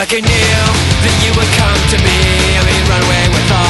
like I knew that you would come to me. I mean run away with all